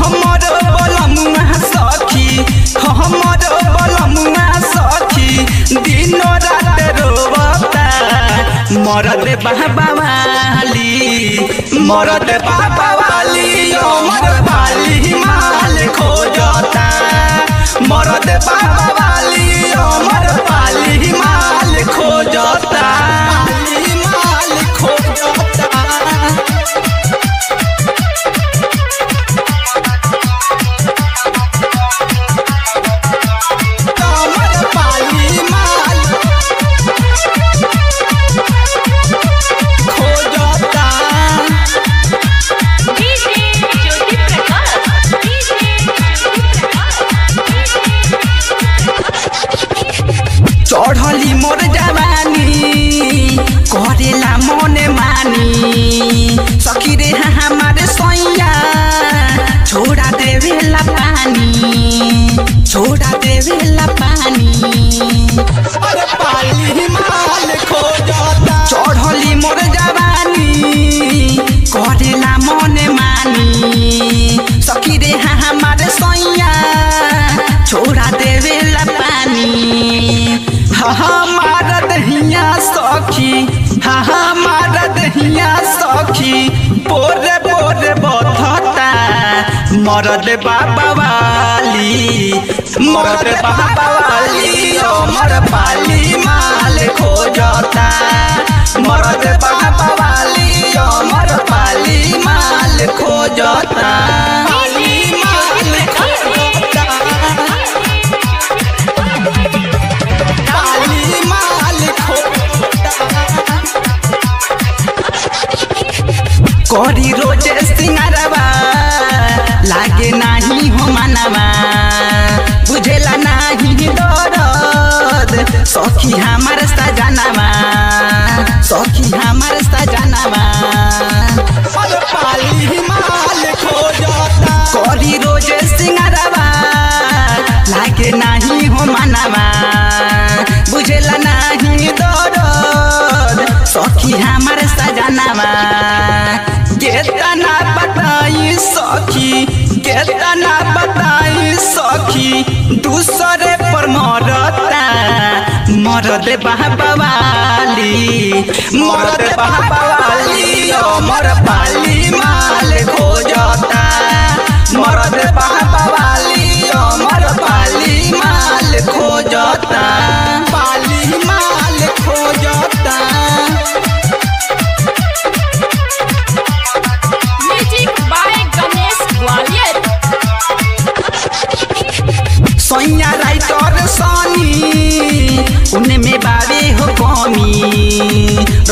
हमर बलमुआ सखी। हमर बलमुआ सखी। दिनो रात रोवता मरद बाबावाली मरद बाबावाली अमर वाली माल खोजता। सखी रे हमारे सैया छोड़ा देवेला पानी छोड़ा देवेला पानी। अरे पाली माल खोजता चढ़ली मोर जवानी करेला मने मानी। सखी रे हमारे सैया छोड़ा देवेला पानी। हा हमारा दहिया सखी हा हमारा दहिया सखी पोरे बोरे बथता मरद बाबा वाली मरद बाबा वाली करी रोज़े सिंगारवा। लागे नाही हो मनवा। बुझेला नाही दरद सखी हमार सजनवा मरद बाबावाली मरद बहबवाली ओ मर पाली।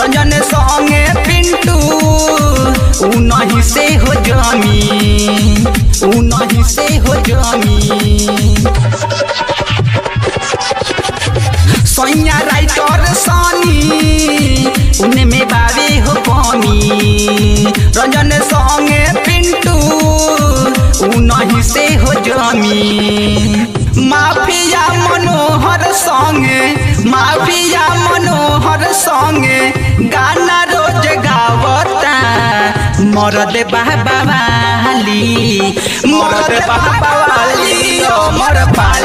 रंजन संगे पिंटू उ नहीं से हो जमी उ नहीं से हो जमी। सैया राइटर सनी उनमें बाबे हो पानी रंजन संगे पिंटू उ नहीं से हो जमी। माफिया मनोहर संगे माफिया मनोहर संगे गाना रोज गावता। मरद बाबा वाली मरद बाबा वाली मर पाली।